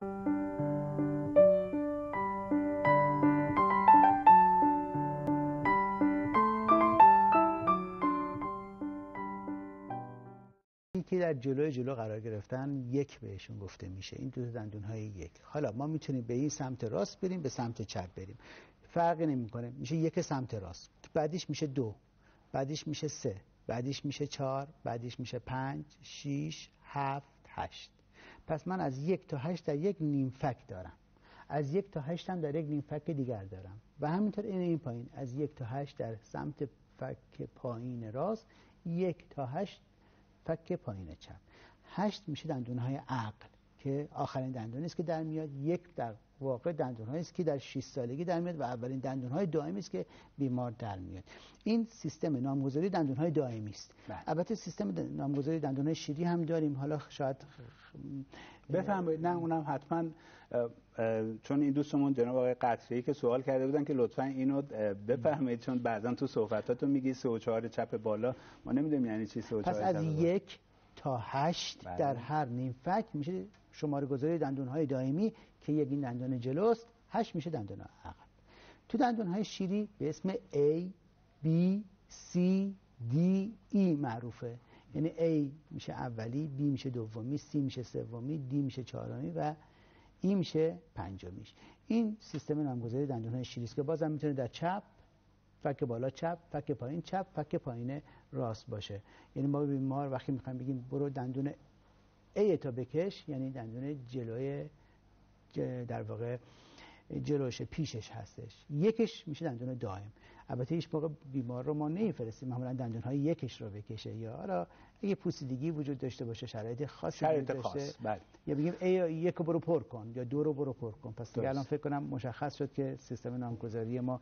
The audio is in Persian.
که در جلوی جلو قرار گرفتن یک بهشون گفته میشه. این دو دندون های یک. حالا ما می‌تونیم به این سمت راست بریم به سمت چپ بریم. فرقی نمی‌کنه. میشه یک سمت راست. بعدیش میشه دو. بعدیش میشه سه. بعدیش میشه چهار. بعدیش میشه پنج شیش هفت هشت. پس من از یک تا هشت در یک نیمفک دارم. از یک تا هشت هم در یک نیمفک دیگر دارم. و همینطور این این پایین. از یک تا هشت در سمت فک پایین راست یک تا هشت فک پایین چپ. هشت میشه دندون های عقل. که آخرین دندون است که در میاد یک در واقع دندون است که در 6 سالگی در میاد و اولین دندون های دائمی است که بیمار در میاد. این سیستم نامگذاری دندون های دائمی است. بله. البته سیستم نامگذاری دندون های شیری هم داریم. حالا شاید بفرمایید. نه اونم حتما چون این دوستمون جناب آقای قطری که سوال کرده بودن که لطفا اینو بفهمید چون بعدا تو صحبتاتون میگی 3 و 4 چپ بالا ما نمی‌دونیم یعنی چی 3 و 4 پس از یک تا هشت بله. در هر نیم فک میشه شماره گذاری دندون های دائمی که یک این دندان جلوست هشت میشه دندان عقب. تو دندون های شیری به اسم A B C D E معروفه. یعنی A میشه اولی B میشه دومی C میشه سومی D میشه چهارمی و E میشه پنجمیش. این سیستم نامگذاری دندون های شیری است که بازم می‌تونه در چپ فک بالا چپ فک پایین چپ فک پایین راست باشه. یعنی ما بیمار وقتی می‌خوایم بگیم برو دندون ای تا بکش یعنی دندون جلوی در واقع جلوش پیشش هستش. یکش میشه دندون دائم. البته هیچ موقع بیمار رو ما نمیفرستیم. معمولا دندون های یکش رو بکشه. یا حالا اگه پوسیدگی وجود داشته باشه شرایط خاصی شرایط داشته خاص بله. یا بگیم ای یک رو برو پر کن یا دو رو برو پر کن. پس دیگه. الان فکر کنم مشخص شد که سیستم نامگذاری ما